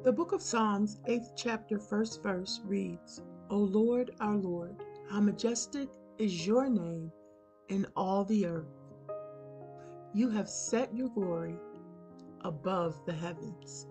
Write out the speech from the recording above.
The book of Psalms, 8th chapter, first verse reads, O Lord, our Lord, how majestic is your name in all the earth. You have set your glory above the heavens.